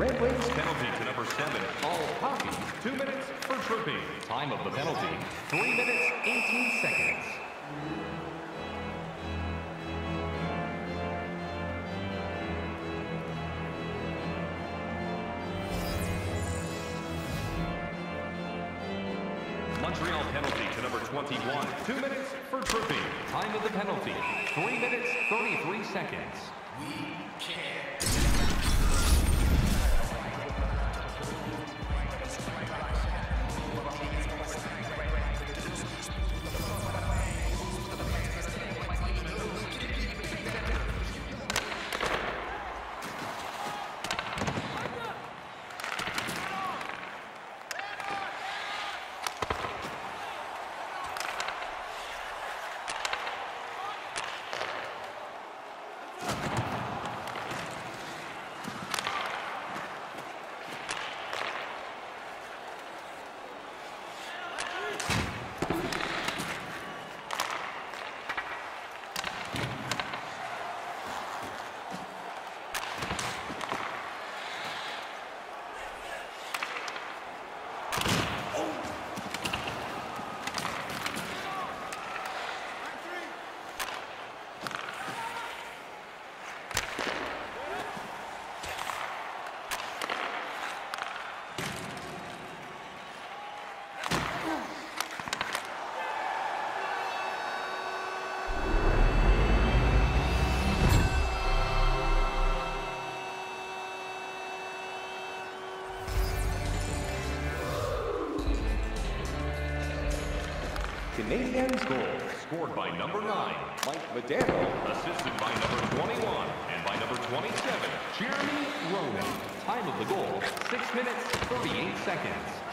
Red Wings penalty to number seven, all hockey, two minutes for tripping. Time of the penalty, three minutes, 18 seconds. Tripping. Time of the penalty, three minutes, 33 seconds. Canadiens goal scored by number 9, Mike Modano, assisted by number 21, and by number 27, Jeremy Roenick. Time of the goal, 6 minutes, 38 seconds.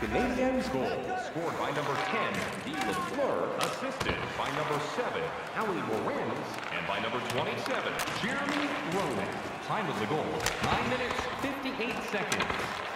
Canadiens goal, scored by number 10, Guy Lafleur, assisted by number 7, Howie Morenz, and by number 27, Jeremy Roenick. Time of the goal, 9 minutes, 58 seconds.